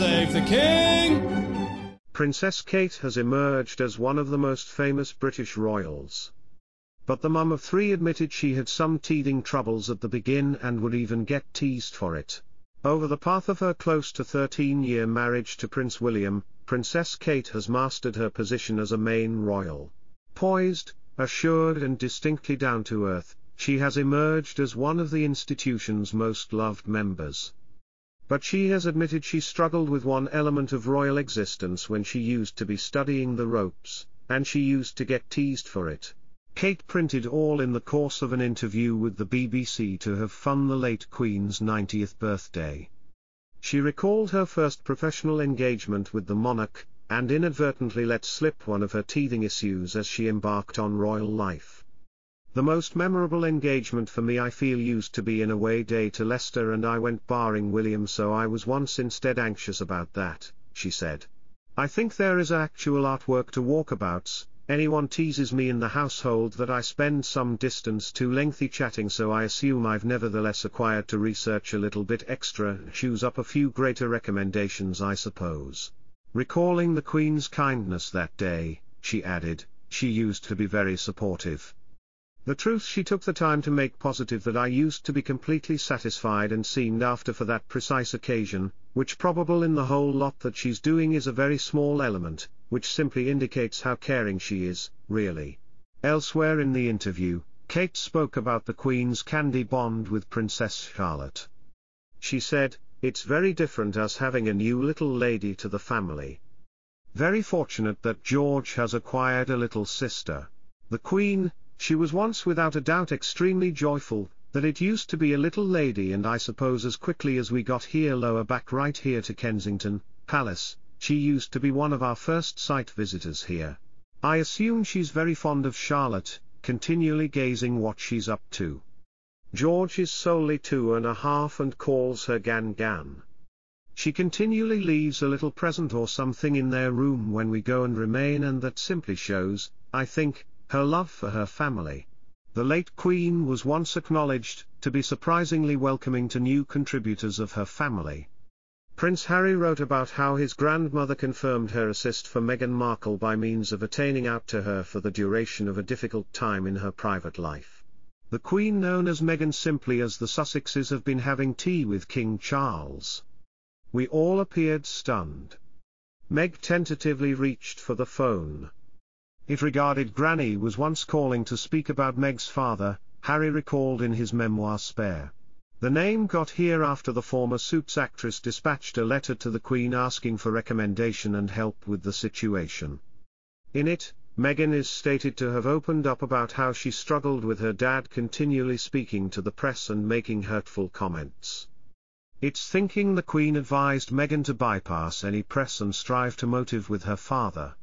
save the king! Princess Kate has emerged as one of the most famous British royals. But the mum of three admitted she had some teething troubles at the begin and would even get teased for it. Over the path of her close to 13-year marriage to Prince William, Princess Kate has mastered her position as a main royal. Poised, assured and distinctly down to earth, she has emerged as one of the institution's most loved members. But she has admitted she struggled with one element of royal existence when she used to be studying the ropes, and she used to get teased for it. Kate printed all in the course of an interview with the BBC to have fun the late Queen's 90th birthday. She recalled her first professional engagement with the monarch, and inadvertently let slip one of her teething issues as she embarked on royal life. The most memorable engagement for me I feel used to be in away day to Leicester and I went barring William so I was once instead anxious about that, she said. I think there is actual artwork to walkabouts, anyone teases me in the household that I spend some distance too lengthy chatting so I assume I've nevertheless acquired to research a little bit extra choose up a few greater recommendations I suppose. Recalling the Queen's kindness that day, she added, she used to be very supportive. The truth she took the time to make positive that I used to be completely satisfied and seemed after for that precise occasion, which probable in the whole lot that she's doing is a very small element, which simply indicates how caring she is, really. Elsewhere in the interview, Kate spoke about the Queen's candy bond with Princess Charlotte. She said, it's very different us having a new little lady to the family. Very fortunate that George has acquired a little sister. The Queen, she was once without a doubt extremely joyful, that it used to be a little lady and I suppose as quickly as we got here lower back right here to Kensington Palace, she used to be one of our first sight visitors here. I assume she's very fond of Charlotte, continually gazing what she's up to. George is solely two and a half and calls her Gan Gan. She continually leaves a little present or something in their room when we go and remain and that simply shows, I think, her love for her family. The late Queen was once acknowledged to be surprisingly welcoming to new contributors of her family. Prince Harry wrote about how his grandmother confirmed her assist for Meghan Markle by means of attaining out to her for the duration of a difficult time in her private life. The Queen known as Meghan simply as the Sussexes have been having tea with King Charles. We all appeared stunned. Meg tentatively reached for the phone. It regarded Granny was once calling to speak about Meg's father, Harry recalled in his memoir Spare. The name got here after the former Suits actress dispatched a letter to the Queen asking for recommendation and help with the situation. In it, Meghan is stated to have opened up about how she struggled with her dad continually speaking to the press and making hurtful comments. It's thinking the Queen advised Meghan to bypass any press and strive to motive with her father.